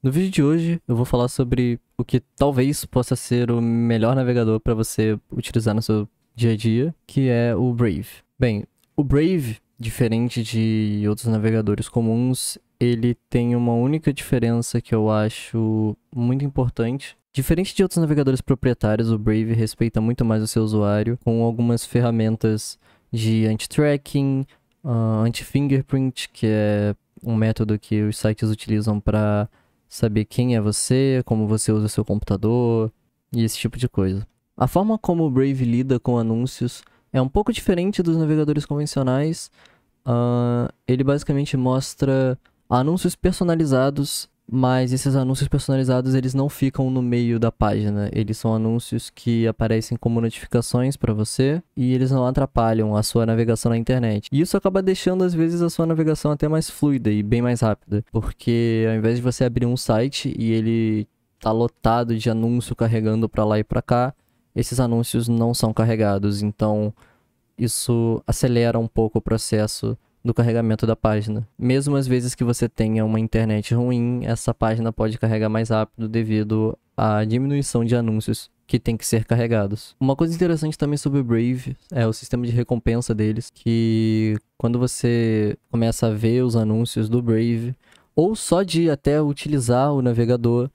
No vídeo de hoje eu vou falar sobre o que talvez possa ser o melhor navegador para você utilizar no seu dia a dia, que é o Brave. Bem, o Brave, diferente de outros navegadores comuns, ele tem uma única diferença que eu acho muito importante. Diferente de outros navegadores proprietários, o Brave respeita muito mais o seu usuário, com algumas ferramentas de anti-tracking, uh, anti-fingerprint, que é um método que os sites utilizam para saber quem é você, como você usa o seu computador e esse tipo de coisa. A forma como o Brave lida com anúncios é um pouco diferente dos navegadores convencionais. Uh, ele basicamente mostra anúncios personalizados mas esses anúncios personalizados eles não ficam no meio da página, eles são anúncios que aparecem como notificações para você e eles não atrapalham a sua navegação na internet. E isso acaba deixando às vezes a sua navegação até mais fluida e bem mais rápida, porque ao invés de você abrir um site e ele tá lotado de anúncio carregando para lá e para cá, esses anúncios não são carregados, então isso acelera um pouco o processo do carregamento da página. Mesmo às vezes que você tenha uma internet ruim, essa página pode carregar mais rápido devido à diminuição de anúncios que tem que ser carregados. Uma coisa interessante também sobre o Brave é o sistema de recompensa deles, que quando você começa a ver os anúncios do Brave, ou só de até utilizar o navegador,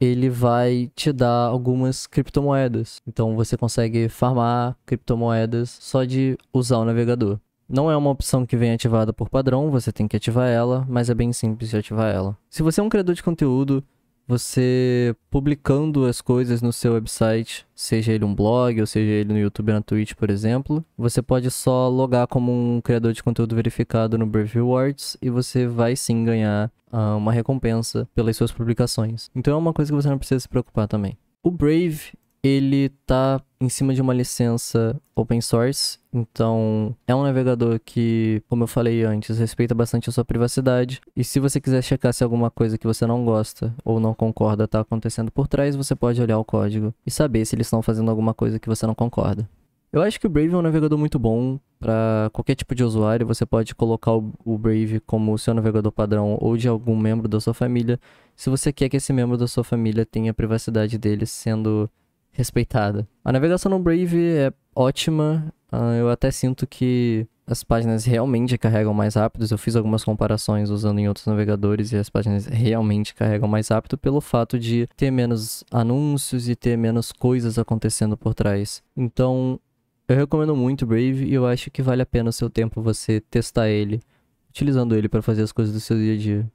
ele vai te dar algumas criptomoedas. Então você consegue farmar criptomoedas só de usar o navegador. Não é uma opção que vem ativada por padrão, você tem que ativar ela, mas é bem simples de ativar ela. Se você é um criador de conteúdo, você publicando as coisas no seu website, seja ele um blog ou seja ele no YouTube ou na Twitch, por exemplo, você pode só logar como um criador de conteúdo verificado no Brave Rewards e você vai sim ganhar uh, uma recompensa pelas suas publicações. Então é uma coisa que você não precisa se preocupar também. O Brave ele tá em cima de uma licença open source, então é um navegador que, como eu falei antes, respeita bastante a sua privacidade. E se você quiser checar se alguma coisa que você não gosta ou não concorda está acontecendo por trás, você pode olhar o código e saber se eles estão fazendo alguma coisa que você não concorda. Eu acho que o Brave é um navegador muito bom para qualquer tipo de usuário. Você pode colocar o Brave como seu navegador padrão ou de algum membro da sua família, se você quer que esse membro da sua família tenha a privacidade dele sendo respeitada. A navegação no Brave é ótima. Uh, eu até sinto que as páginas realmente carregam mais rápido. Eu fiz algumas comparações usando em outros navegadores e as páginas realmente carregam mais rápido pelo fato de ter menos anúncios e ter menos coisas acontecendo por trás. Então, eu recomendo muito o Brave e eu acho que vale a pena o seu tempo você testar ele, utilizando ele para fazer as coisas do seu dia a dia.